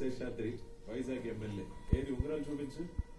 Seshadri Vizag MLA. ఏది ఉంగరాలు చూపించు.